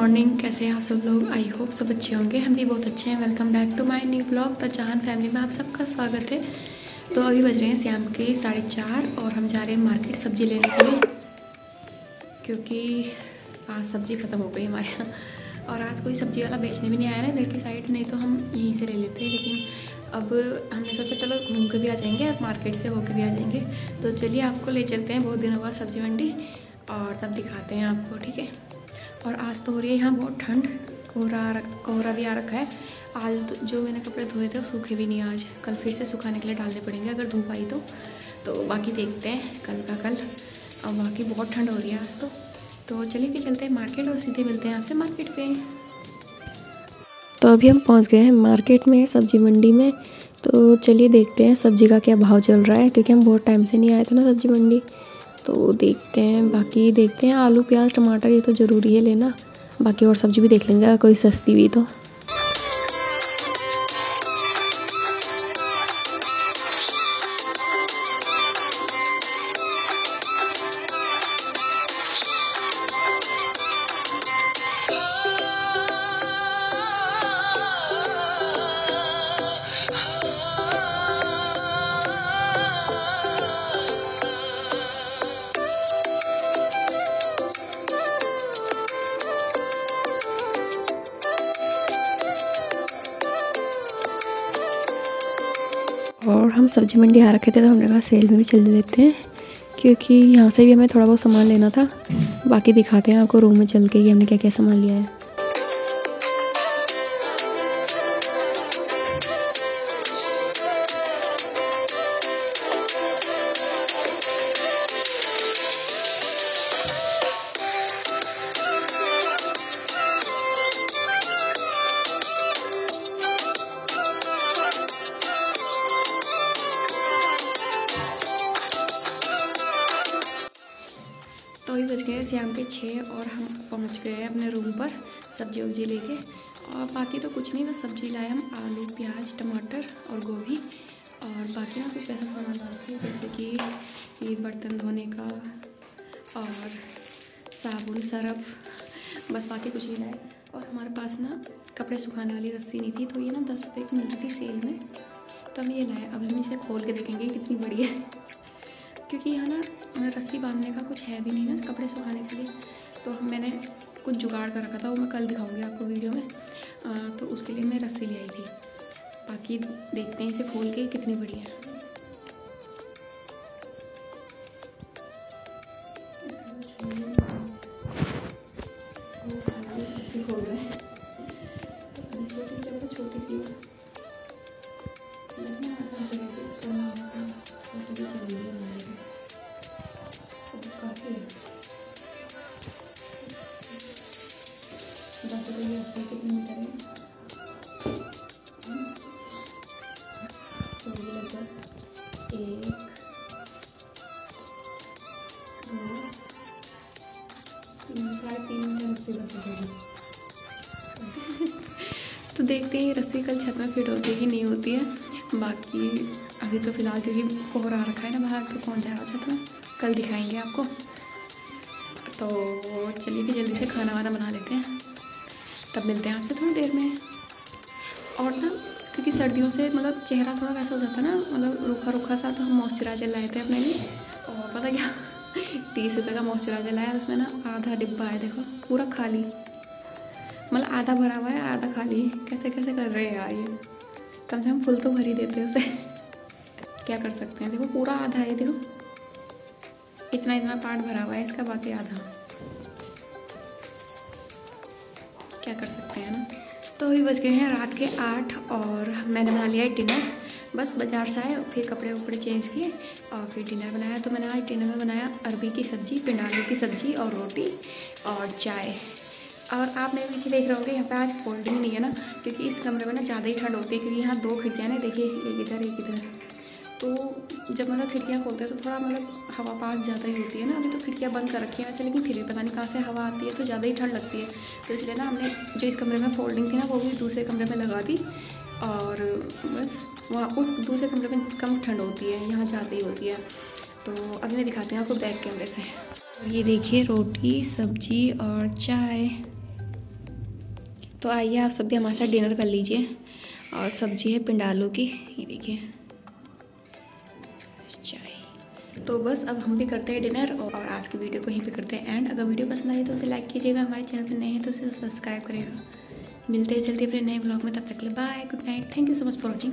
Morning कैसे हैं आप सब लोग? आई होप सब अच्छे होंगे। हम भी बहुत अच्छे हैं। Welcome back to my new blog the Chauhan family में आप सबका स्वागत है। तो अभी बज रहे हैं शाम के साढ़े चार और हम जा रहे हैं मार्केट सब्ज़ी लेने के लिए। क्योंकि आज सब्ज़ी ख़त्म हो गई हमारे यहाँ। और आज कोई सब्ज़ी वाला बेचने भी नहीं आया ना इधर की साइड नहीं तो हम यहीं से ले लेते हैं। लेकिन अब हमने सोचा, चलो घूम के भी आ जाएँगे और मार्केट से होके भी आ जाएँगे। तो चलिए आपको ले चलते हैं। बहुत दिनों बाद सब्ज़ी मंडी और तब दिखाते हैं आपको, ठीक है? और आज तो हो रही है यहाँ बहुत ठंड, कोहरा कोहरा भी आ रखा है। आज तो जो मैंने कपड़े धोए थे वो सूखे भी नहीं, आज कल फिर से सुखाने के लिए डालने पड़ेंगे अगर धूप आई तो। तो बाकी देखते हैं कल का कल। और बाकी बहुत ठंड हो रही है आज तो। तो चलिए फिर चलते हैं मार्केट और सीधे मिलते हैं आपसे मार्केट पे। तो अभी हम पहुँच गए हैं मार्केट में, सब्ज़ी मंडी में। तो चलिए देखते हैं सब्ज़ी का क्या भाव चल रहा है, क्योंकि हम बहुत टाइम से नहीं आए थे ना सब्ज़ी मंडी। तो देखते हैं, बाकी देखते हैं, आलू, प्याज, टमाटर, ये तो ज़रूरी है लेना। बाकी और सब्ज़ी भी देख लेंगे, अगर कोई सस्ती हुई तो। और हम सब्ज़ी मंडी आ रखे थे तो हमने कहा सेल में भी चल लेते हैं, क्योंकि यहाँ से भी हमें थोड़ा बहुत सामान लेना था। बाकी दिखाते हैं आपको रूम में चल के कि हमने क्या क्या सामान लिया है। बज गए शाम के छः और हम पहुँच गए हैं अपने रूम पर सब्ज़ी उब्जी लेके। और बाकी तो कुछ नहीं, बस सब्ज़ी लाए हम, आलू, प्याज, टमाटर और गोभी। और बाकी ना कुछ ऐसा सामान लाए थे जैसे कि ये बर्तन धोने का और साबुन, सरफ, बस बाकी कुछ नहीं लाए। और हमारे पास ना कपड़े सुखाने वाली रस्सी नहीं थी तो ये ना दस रुपये की मिल रही थी सेल में। तो हम ये लाए, अब हम इसे खोल के देखेंगे कितनी बड़ी है। क्योंकि यहाँ ना रस्सी बांधने का कुछ है भी नहीं ना कपड़े सुखाने के लिए। तो मैंने कुछ जुगाड़ कर रखा था वो मैं कल दिखाऊँगी आपको वीडियो में। आ, तो उसके लिए मैं रस्सी ले आई थी। बाकी देखते हैं इसे खोल के कितनी बड़ी है। खोल रहे तो एक साढ़े तीन रुपये तो देखते हैं रस्सी कल छत में फिट होती है कि नहीं होती है। बाकी अभी तो फ़िलहाल क्योंकि कोहरा आ रखा है ना बाहर तो कौन जाएगा छत में? कल दिखाएँगे आपको। तो चलिए फिर जल्दी से खाना वाना बना लेते हैं। तब मिलते हैं आपसे थोड़ी देर में। और ना क्योंकि सर्दियों से मतलब चेहरा थोड़ा वैसा हो जाता है ना मतलब रूखा रूखा सा तो हम मॉइस्चराइजर लाए थे अपने लिए। और पता क्या, तीस रुपये का मॉइस्चराइजर लाया और उसमें ना आधा डिब्बा है देखो, पूरा खाली। मतलब आधा भरा हुआ है, आधा खाली कैसे कैसे कर रहे हैं यार ये? कम से कम फुल तो भर ही देते हैं उसे। क्या कर सकते हैं? देखो, पूरा आधा है, देखो। इतना इतना पार्ट भरा हुआ है, इसका बाकी आधा क्या कर सकते हैं ना? तो अभी बज गए हैं रात के आठ और मैंने बना लिया है डिनर। बस बाज़ार से आए, फिर कपड़े उपड़े चेंज किए और फिर डिनर बनाया। तो मैंने आज डिनर में बनाया अरबी की सब्ज़ी पिंडालू की सब्ज़ी और रोटी और चाय। और आप मेरे पीछे देख रहे होंगे, यहाँ पे आज फोल्डिंग नहीं है ना, क्योंकि इस कमरे में ना ज़्यादा ही ठंड होती है, क्योंकि यहाँ दो खिड़कियाँ ना, देखिए, एक इधर एक इधर। तो जब मतलब खिड़कियाँ खोलते हैं तो थोड़ा मतलब हवा पास ज़्यादा ही होती है ना। अभी तो खिड़कियाँ बंद कर रखी हैं वैसे, लेकिन फिर भी पता नहीं कहाँ से हवा आती है तो ज़्यादा ही ठंड लगती है। तो इसलिए ना हमने जो इस कमरे में फोल्डिंग थी ना, वो भी दूसरे कमरे में लगा दी और बस वहाँ उस दूसरे कमरे में कम ठंड होती है, यहाँ ज़्यादा ही होती है। तो अभी मैं दिखाती हूँ आपको बैक कैमरे से। और ये देखिए, रोटी, सब्ज़ी और चाय। तो आइए आप सब भी हमारे साथ डिनर कर लीजिए। और सब्ज़ी है पिंडालू की, ये देखिए। तो बस अब हम भी करते हैं डिनर और आज की वीडियो को यहीं पे करते हैं एंड। अगर वीडियो पसंद आई तो उसे लाइक कीजिएगा। हमारे चैनल पर नए हैं तो उसे सब्सक्राइब करेगा मिलते हैं जल्दी अपने नए ब्लॉग में। तब तक ले bye, good night. Thank you so much for watching.